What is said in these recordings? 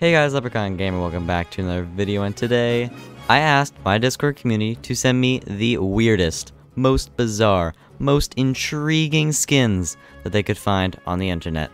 Hey guys, Leprechaun Gamer, welcome back to another video, and today, I asked my Discord community to send me the weirdest, most bizarre, most intriguing skins that they could find on the internet.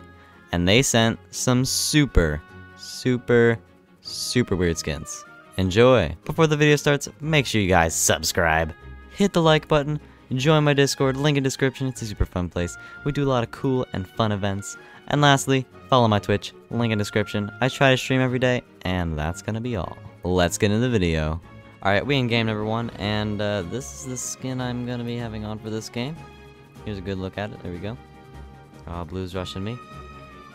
And they sent some super, super, super weird skins. Enjoy! Before the video starts, make sure you guys subscribe, hit the like button, join my Discord, link in description, it's a super fun place. We do a lot of cool and fun events. And lastly, follow my Twitch, link in description. I try to stream every day, and that's gonna be all. Let's get into the video. Alright, we in game number one, and uh, this is the skin I'm gonna be having on for this game. Here's a good look at it, there we go. Ah, blue's rushing me.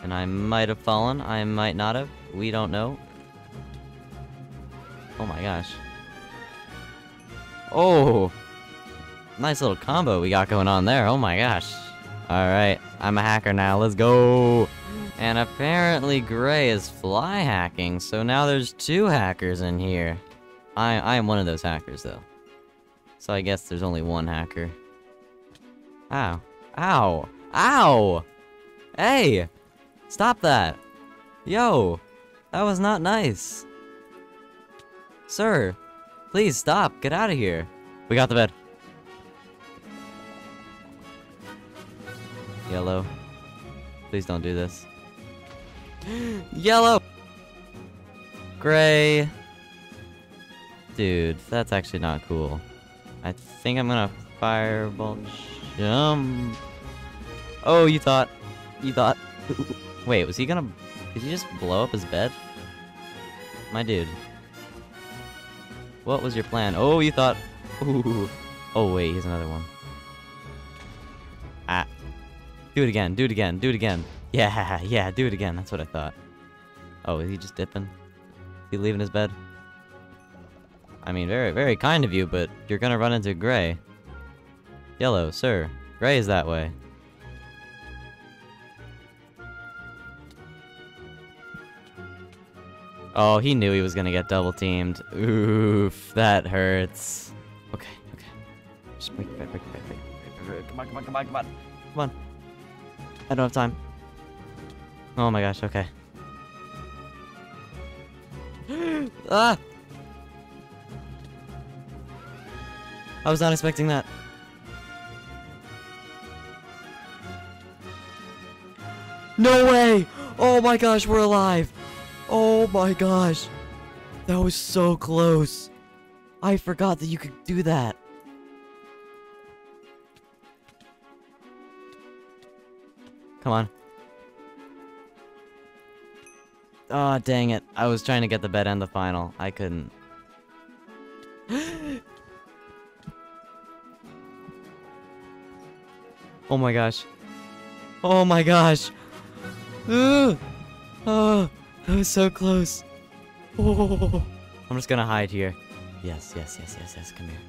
And I might have fallen, I might not have, we don't know. Oh my gosh. Oh! Nice little combo we got going on there, oh my gosh. Alright, I'm a hacker now, let's go! And apparently Gray is fly hacking, so now there's two hackers in here. I, I am one of those hackers, though. So I guess there's only one hacker. Ow. Ow! Ow! Hey! Stop that! Yo! That was not nice! Sir! Please stop! Get out of here! We got the bed. Yellow. Please don't do this. Yellow! Gray. Dude, that's actually not cool. I think I'm gonna fireball jump. Oh, you thought. You thought. Wait, was he gonna. Did he just blow up his bed? My dude. What was your plan? Oh, you thought. Ooh. Oh, wait, here's another one. Do it again, do it again, do it again. Yeah, yeah, do it again. That's what I thought. Oh, is he just dipping? Is he leaving his bed? I mean, very, very kind of you, but you're gonna run into Gray. Yellow, sir. Gray is that way. Oh, he knew he was gonna get double teamed. Oof, that hurts. Okay, okay. Just wait, wait, wait, wait, wait, wait. Come on, come on, come on, come on. Come on. I don't have time. Oh my gosh, okay. ah! I was not expecting that. No way! Oh my gosh, we're alive! Oh my gosh! That was so close! I forgot that you could do that. Come on. Oh, dang it. I was trying to get the bed and the final. I couldn't. oh my gosh. Oh my gosh. Ooh. Oh, that was so close. Oh. I'm just gonna hide here. Yes, yes, yes, yes, yes. Come here.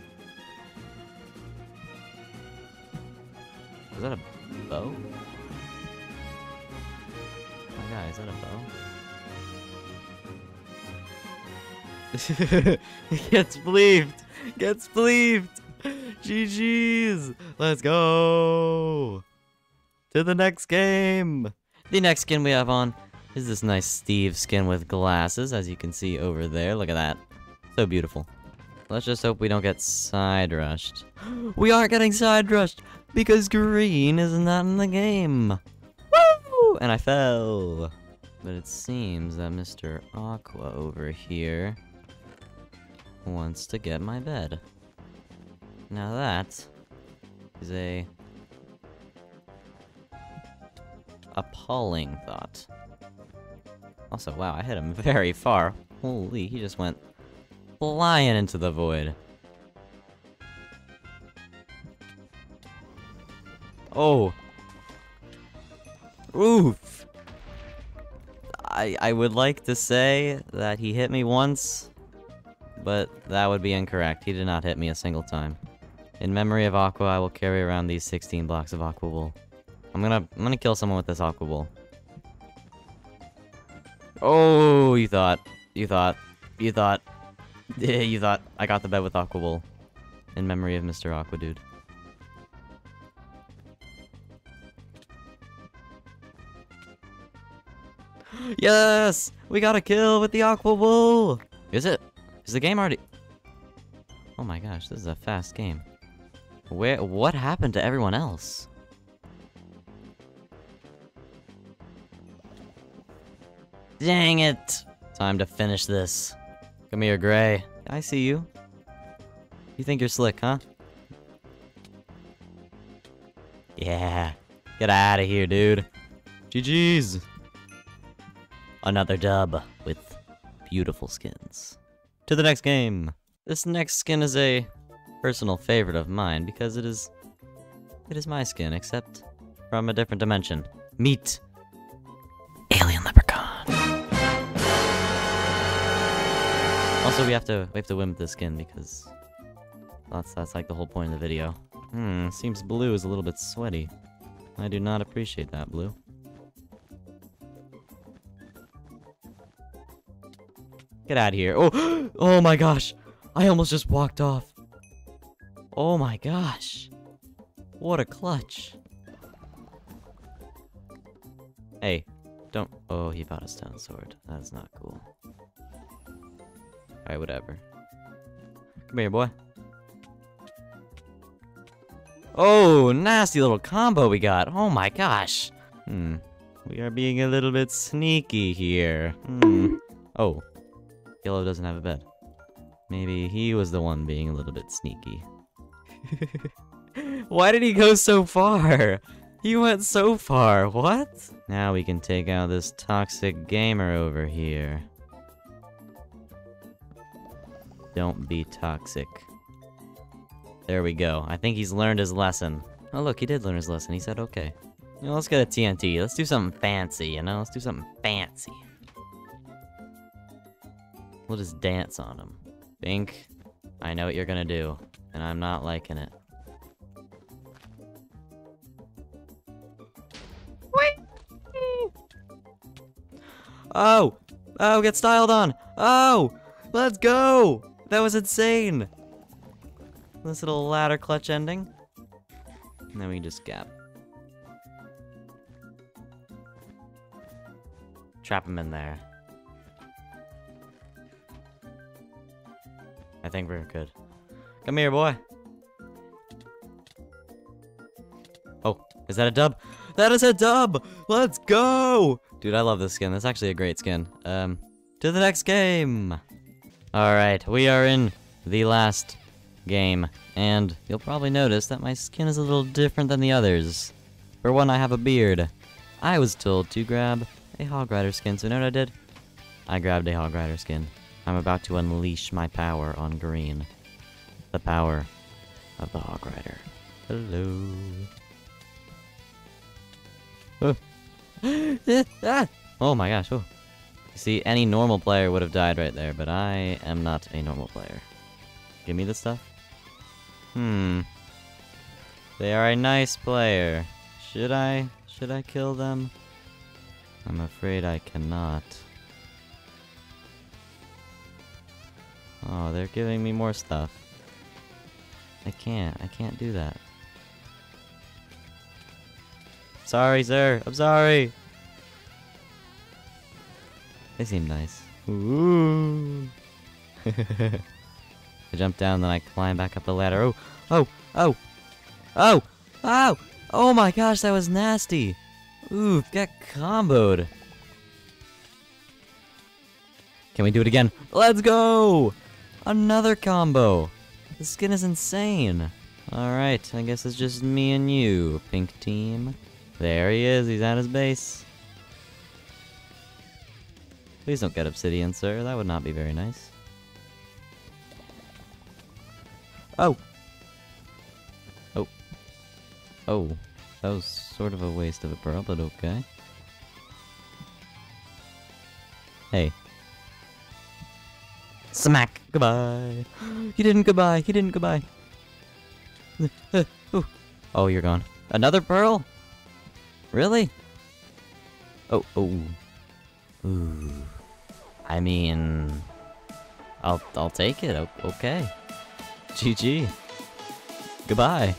Is that a bow? God, is that a bow? Gets believed! Gets believed! GG's! Let's go! To the next game! The next skin we have on is this nice Steve skin with glasses, as you can see over there. Look at that. So beautiful. Let's just hope we don't get side rushed. we aren't getting side rushed because green is not in the game. And I fell. But it seems that Mr. Aqua over here wants to get my bed. Now that is a appalling thought. Also, wow, I hit him very far. Holy, he just went flying into the void. Oh. Oof. I, I would like to say that he hit me once, but that would be incorrect. He did not hit me a single time. In memory of Aqua, I will carry around these 16 blocks of Aqua Wool. I'm gonna, I'm gonna kill someone with this Aqua Wool. Oh, you thought. You thought. You thought. you thought. I got the bed with Aqua Wool. In memory of Mr. Aqua Dude. Yes! We got a kill with the Aqua Wool! Is it? Is the game already... Oh my gosh, this is a fast game. Where- what happened to everyone else? Dang it! Time to finish this. Come here, Gray. I see you. You think you're slick, huh? Yeah. Get out of here, dude. GG's. Another dub with beautiful skins. To the next game. This next skin is a personal favorite of mine because it is it is my skin, except from a different dimension. Meet Alien Leprechaun. Also, we have to we have to win with the skin because that's that's like the whole point of the video. Hmm, seems blue is a little bit sweaty. I do not appreciate that, blue. Get out of here. Oh, oh my gosh. I almost just walked off. Oh my gosh. What a clutch. Hey, don't. Oh, he bought a stone sword. That's not cool. Alright, whatever. Come here, boy. Oh, nasty little combo we got. Oh my gosh. Hmm. We are being a little bit sneaky here. Hmm. Oh. Yellow doesn't have a bed. Maybe he was the one being a little bit sneaky. Why did he go so far? He went so far, what? Now we can take out this toxic gamer over here. Don't be toxic. There we go. I think he's learned his lesson. Oh look, he did learn his lesson. He said okay. You know, let's get a TNT. Let's do something fancy, you know? Let's do something fancy. We'll just dance on him. Bink, I know what you're gonna do, and I'm not liking it. Oh! Oh, get styled on! Oh! Let's go! That was insane! This little ladder clutch ending. And then we just gap. Trap him in there. I think we're good. Come here, boy. Oh, is that a dub? That is a dub! Let's go! Dude, I love this skin. That's actually a great skin. Um, to the next game! Alright, we are in the last game. And you'll probably notice that my skin is a little different than the others. For one, I have a beard. I was told to grab a Hog Rider skin, so you know what I did? I grabbed a Hog Rider skin. I'm about to unleash my power on green. The power of the Hog Rider. Hello. Oh. oh my gosh. Oh. See, any normal player would have died right there, but I am not a normal player. Give me the stuff. Hmm. They are a nice player. Should I? Should I kill them? I'm afraid I cannot. Oh, they're giving me more stuff. I can't. I can't do that. Sorry, sir. I'm sorry. They seem nice. Ooh. I jump down, then I climb back up the ladder. Oh, oh, oh, oh, oh, oh my gosh, that was nasty. Ooh, got comboed. Can we do it again? Let's go! Another combo. The skin is insane. Alright, I guess it's just me and you, pink team. There he is, he's at his base. Please don't get obsidian, sir. That would not be very nice. Oh! Oh. Oh. That was sort of a waste of a pearl, but okay. Hey. Smack! Goodbye! He didn't goodbye! He didn't goodbye! Uh, oh, you're gone. Another pearl? Really? Oh, oh. Ooh. I mean... I'll, I'll take it, okay. GG. Goodbye.